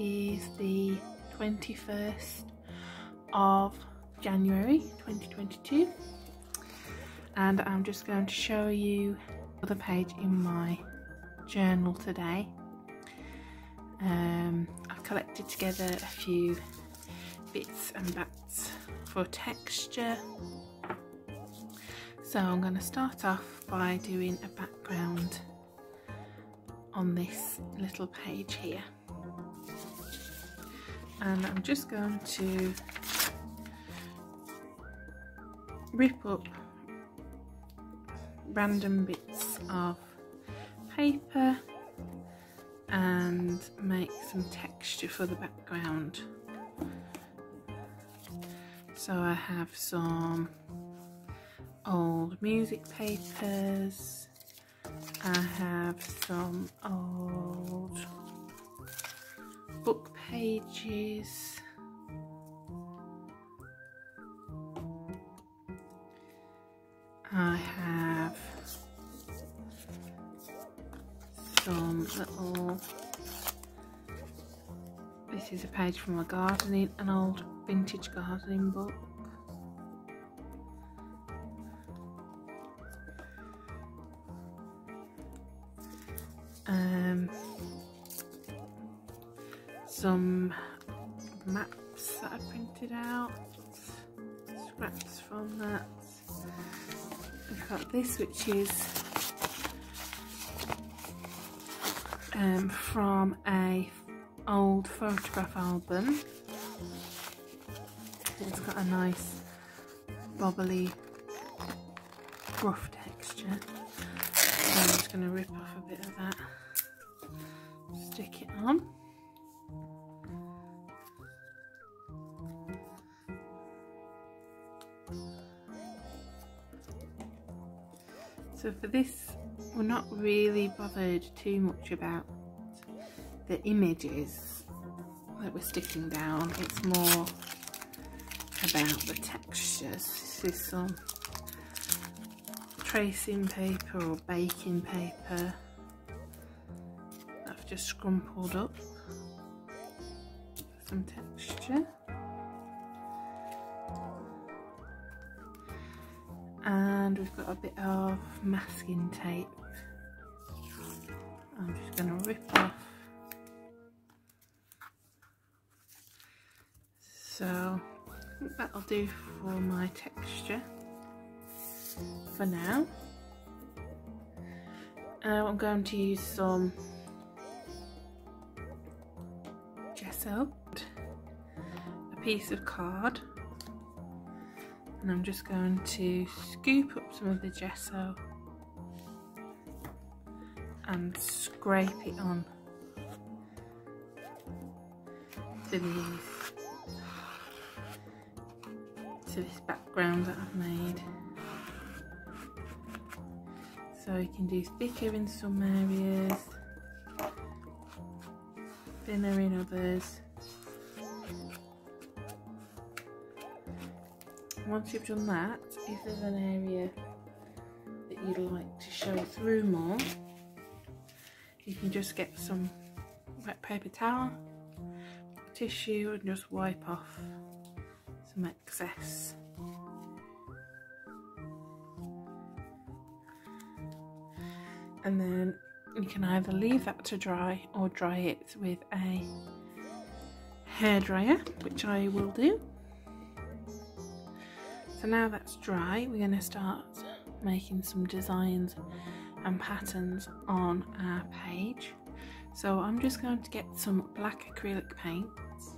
is the 21st of January 2022 and I'm just going to show you the page in my journal today. Um, I've collected together a few bits and bats for texture. So I'm going to start off by doing a background on this little page here and I'm just going to rip up random bits of paper and make some texture for the background so I have some old music papers. I have some old pages. I have some little this is a page from a gardening an old vintage gardening book from that. We've got this which is um, from a old photograph album. It's got a nice bobbly rough texture. So I'm just going to rip off a bit of that, stick it on. So for this, we're not really bothered too much about the images that we're sticking down. It's more about the textures. This is some tracing paper or baking paper I've just scrumpled up some texture. And we've got a bit of masking tape. I'm just going to rip off. So that'll do for my texture for now. Uh, I'm going to use some gesso a piece of card and I'm just going to scoop up some of the gesso and scrape it on to these to this background that I've made. So you can do thicker in some areas thinner in others once you've done that, if there's an area that you'd like to show through more, you can just get some wet paper towel, tissue and just wipe off some excess. And then you can either leave that to dry or dry it with a hairdryer, which I will do. So now that's dry, we're going to start making some designs and patterns on our page. So I'm just going to get some black acrylic paints.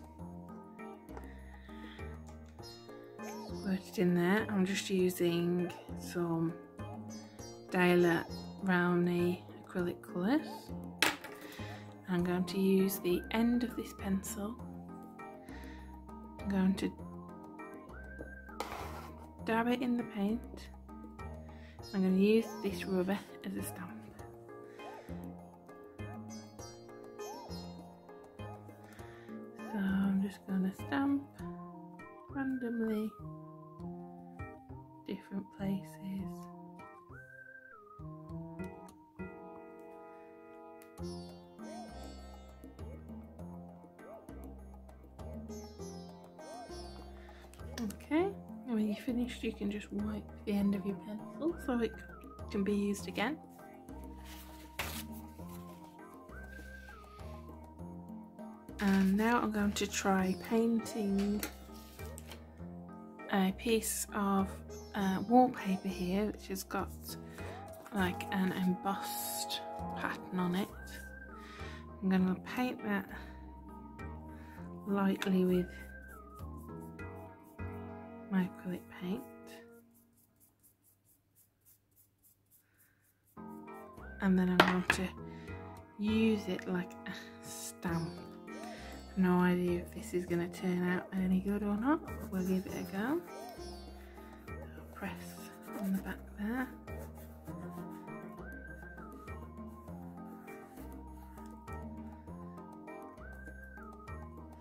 Put it in there. I'm just using some Daler Rowney acrylic colours. I'm going to use the end of this pencil. I'm going to dab it in the paint. I'm going to use this rubber as a stamp. So I'm just going to stamp randomly different places. Okay when you're finished you can just wipe the end of your pencil so it can be used again. And now I'm going to try painting a piece of uh, wallpaper here which has got like an embossed pattern on it. I'm going to paint that lightly with my acrylic paint. And then I'm going to use it like a stamp. No idea if this is going to turn out any good or not, but we'll give it a go. I'll press on the back there.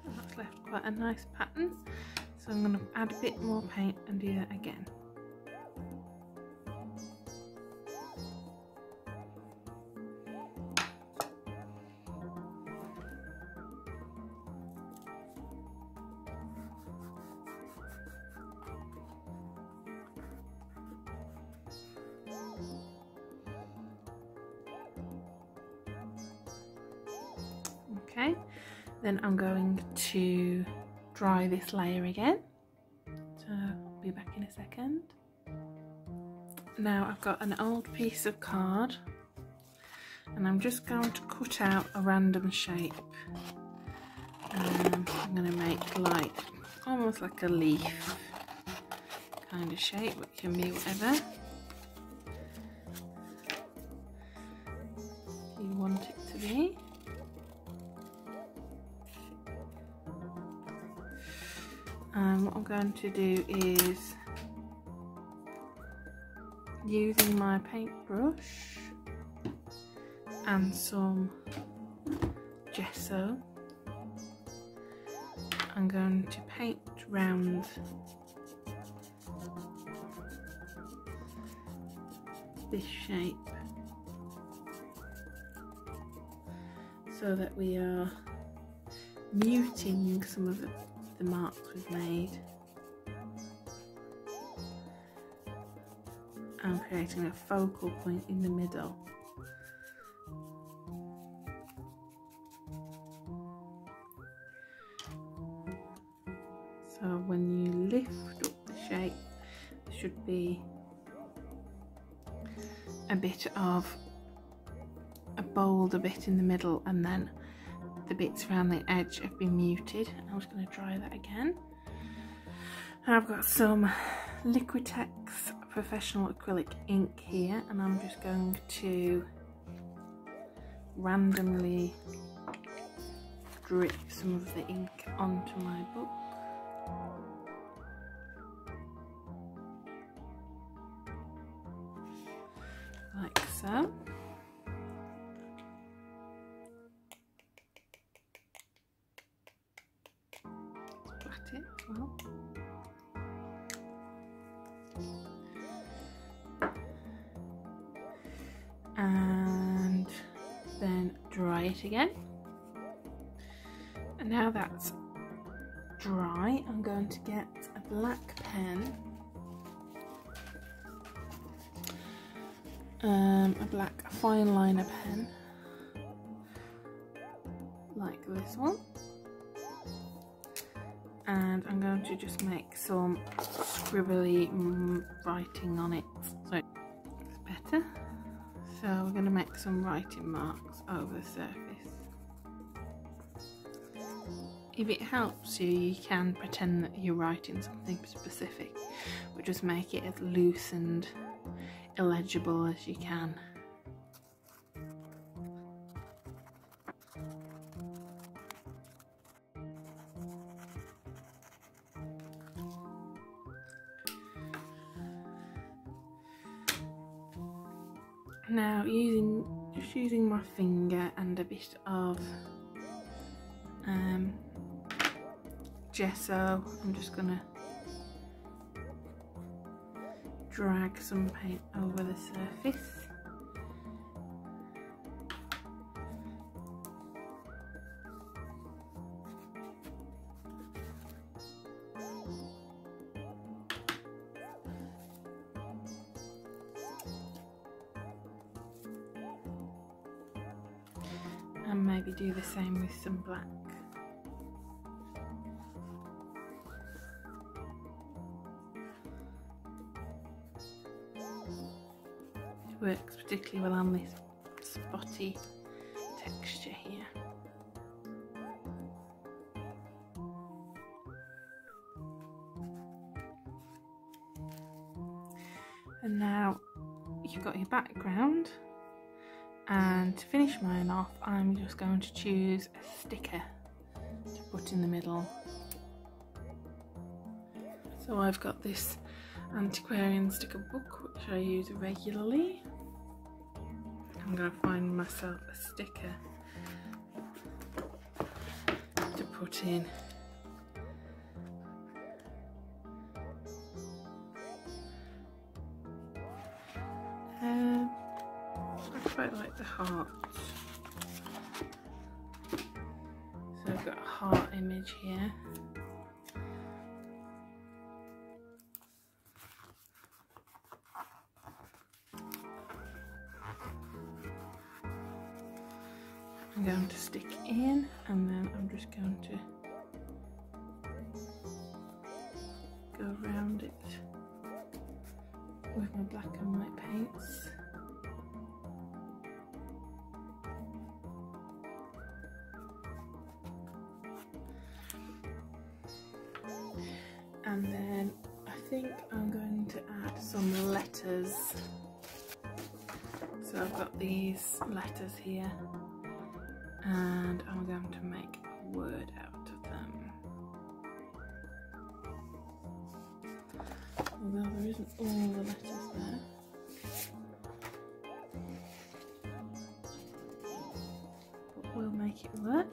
That's left quite a nice pattern. So I'm going to add a bit more paint and do that again. Okay, then I'm going to dry this layer again. So I'll be back in a second. Now I've got an old piece of card and I'm just going to cut out a random shape. Um, I'm going to make like almost like a leaf kind of shape, which can be whatever. Going to do is using my paintbrush and some gesso. I'm going to paint round this shape so that we are muting some of the the marks we've made creating a focal point in the middle. So when you lift up the shape, there should be a bit of a bolder bit in the middle and then the bits around the edge have been muted. I'm just going to dry that again. I've got some Liquitex professional acrylic ink here and I'm just going to randomly drip some of the ink onto my book. Like so. well. It again. And now that's dry, I'm going to get a black pen. Um, a black fine liner pen like this one and I'm going to just make some scribbly writing on it some writing marks over the surface. If it helps you, you can pretend that you're writing something specific, but just make it as loose and illegible as you can. Now using just using my finger and a bit of um, gesso, I'm just gonna drag some paint over the surface. It works particularly well on this spotty texture here. And now you've got your background to finish mine off I'm just going to choose a sticker to put in the middle. So I've got this antiquarian sticker book which I use regularly. I'm going to find myself a sticker to put in quite like the heart. So I've got a heart image here. I'm going to stick in and then I'm just going to go around it with my black and white paints. These letters here. And I'm going to make a word out of them. Although there isn't all the letters there. But we'll make it work.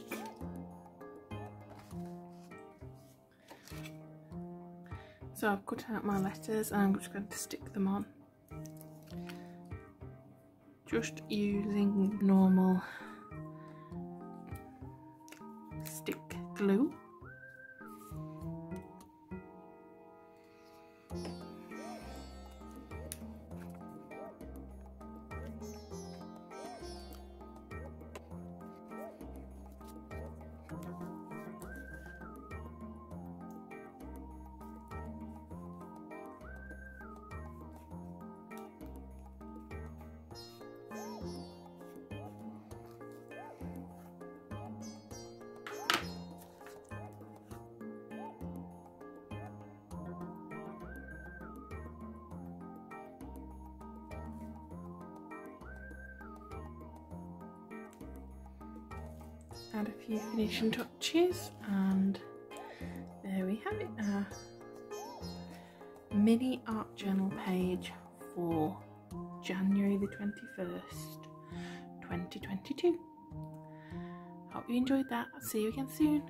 So I've cut out my letters and I'm just going to stick them on. Just using normal stick glue. Add a few finishing touches and there we have it a mini art journal page for January the 21st 2022 hope you enjoyed that. See you again soon